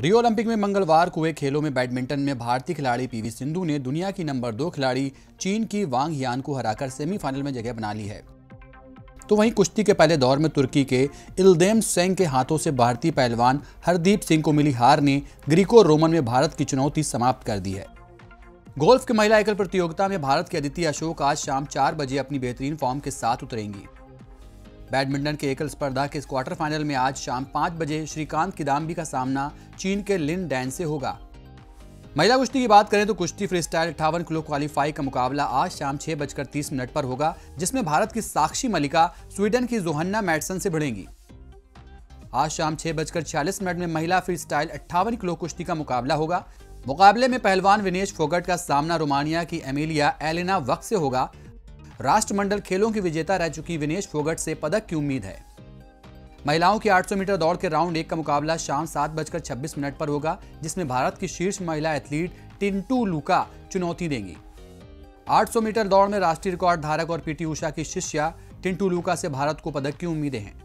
Rio Olympic में मंगलवार को हुए खेलों में बैडमिंटन में भारतीय खिलाड़ी पीवी सिंधु ने दुनिया की नंबर दो खिलाड़ी चीन की वांग यान को हराकर सेमीफाइनल में जगह बना ली है। तो वहीं कुश्ती के पहले दौर में तुर्की के इल्देम सेंग के हाथों से भारतीय पहलवान हरदीप सिंह को मिली हार ने ग्रीको रोमन में भारत की चुनौती समाप्त कर दी है। गोल्फ की महिला एकल प्रतियोगिता में भारत की अदिति अशोक आज शाम चार बजे अपनी बेहतरीन फॉर्म के साथ उतरेंगी। बैडमिंटन के एकल स्पर्धा के इस क्वार्टर फाइनल में आज शाम पाँच बजे श्रीकांत किदाम्बी का सामना चीन के लिन डैन से होगा। महिला कुश्ती की बात करें तो कुश्ती फ्री स्टाइल अट्ठावन किलो क्वालिफाई का मुकाबला आज शाम छह बजकर तीस मिनट पर होगा, जिसमें भारत की साक्षी मलिका, स्वीडन की जोहन्ना मैटसन से भिड़ेंगी। आज शाम छह बजकर छियालीस मिनट में महिला फ्री स्टाइल अट्ठावन किलो कुश्ती का मुकाबला होगा। मुकाबले में पहलवान विनेश फोगट का सामना रोमानिया की एमिलिया एलिना वक्त से होगा राष्ट्रमंडल खेलों की विजेता रह चुकी विनेश फोगट से पदक की उम्मीद है। महिलाओं की 800 मीटर दौड़ के राउंड एक का मुकाबला शाम सात बजकर छब्बीस मिनट पर होगा, जिसमें भारत की शीर्ष महिला एथलीट टिंटू लुका चुनौती देंगी। 800 मीटर दौड़ में राष्ट्रीय रिकॉर्ड धारक और पीटी उषा की शिष्या टिंटू लुका से भारत को पदक की उम्मीदें हैं।